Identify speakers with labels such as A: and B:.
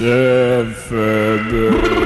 A: Seven.